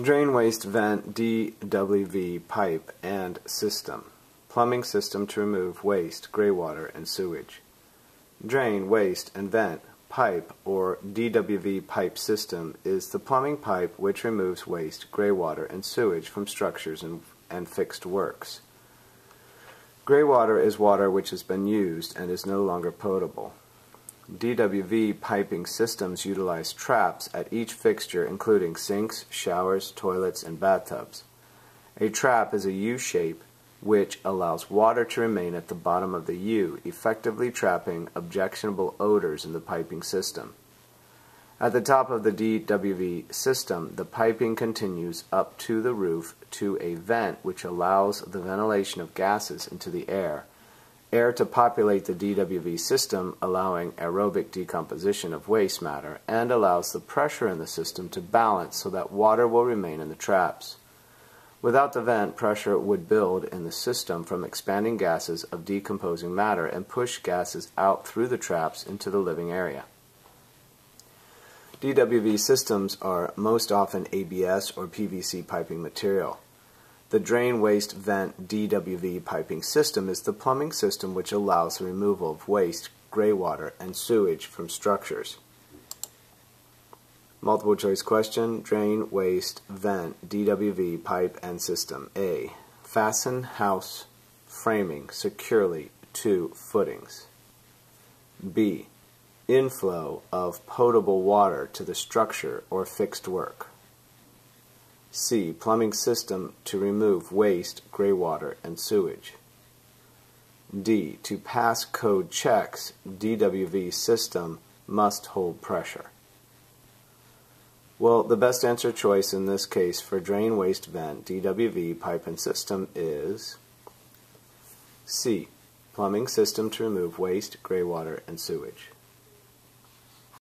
Drain waste vent DWV pipe and system. Plumbing system to remove waste, gray water, and sewage. Drain, waste, and vent pipe or DWV pipe system is the plumbing pipe which removes waste, gray water, and sewage from structures and, and fixed works. Gray water is water which has been used and is no longer potable. DWV piping systems utilize traps at each fixture including sinks, showers, toilets, and bathtubs. A trap is a U-shape which allows water to remain at the bottom of the U, effectively trapping objectionable odors in the piping system. At the top of the DWV system, the piping continues up to the roof to a vent which allows the ventilation of gases into the air air to populate the DWV system, allowing aerobic decomposition of waste matter, and allows the pressure in the system to balance so that water will remain in the traps. Without the vent, pressure would build in the system from expanding gases of decomposing matter and push gases out through the traps into the living area. DWV systems are most often ABS or PVC piping material. The drain waste vent DWV piping system is the plumbing system which allows the removal of waste, gray water, and sewage from structures. Multiple choice question, drain, waste, vent, DWV pipe and system. A. Fasten house framing securely to footings. B. Inflow of potable water to the structure or fixed work. C. Plumbing system to remove waste, gray water, and sewage. D. To pass code checks, DWV system must hold pressure. Well, the best answer choice in this case for drain waste vent DWV pipe and system is C. Plumbing system to remove waste, gray water, and sewage.